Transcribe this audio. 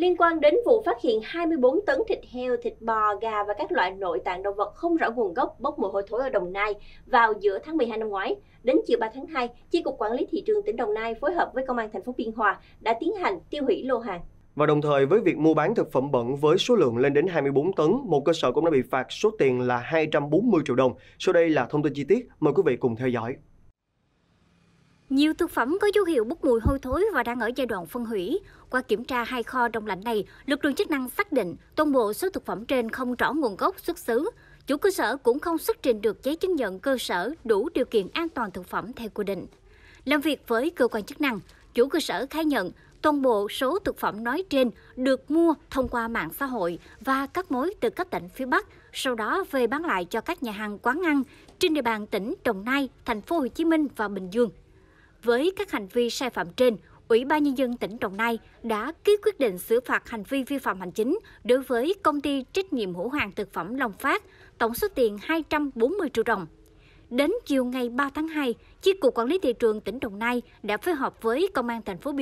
liên quan đến vụ phát hiện 24 tấn thịt heo, thịt bò, gà và các loại nội tạng động vật không rõ nguồn gốc bốc mùi hôi thối ở Đồng Nai vào giữa tháng 12 năm ngoái. Đến chiều 3 tháng 2, Chi cục Quản lý thị trường tỉnh Đồng Nai phối hợp với Công an thành phố Biên Hòa đã tiến hành tiêu hủy lô hàng. Và đồng thời với việc mua bán thực phẩm bẩn với số lượng lên đến 24 tấn, một cơ sở cũng đã bị phạt số tiền là 240 triệu đồng. Sau đây là thông tin chi tiết, mời quý vị cùng theo dõi. Nhiều thực phẩm có dấu hiệu bốc mùi hôi thối và đang ở giai đoạn phân hủy. Qua kiểm tra hai kho đông lạnh này, lực lượng chức năng xác định toàn bộ số thực phẩm trên không rõ nguồn gốc xuất xứ. Chủ cơ sở cũng không xuất trình được giấy chứng nhận cơ sở đủ điều kiện an toàn thực phẩm theo quy định. Làm việc với cơ quan chức năng, chủ cơ sở khai nhận toàn bộ số thực phẩm nói trên được mua thông qua mạng xã hội và các mối từ các tỉnh phía Bắc, sau đó về bán lại cho các nhà hàng quán ăn trên địa bàn tỉnh Đồng Nai, thành phố Hồ Chí Minh và Bình Dương. Với các hành vi sai phạm trên, Ủy ban Nhân dân tỉnh Đồng Nai đã ký quyết định xử phạt hành vi vi phạm hành chính đối với công ty trách nhiệm hữu hạn thực phẩm Long Phát, tổng số tiền 240 triệu đồng. Đến chiều ngày 3 tháng 2, Chi cục Quản lý thị trường tỉnh Đồng Nai đã phối hợp với Công an thành phố Biên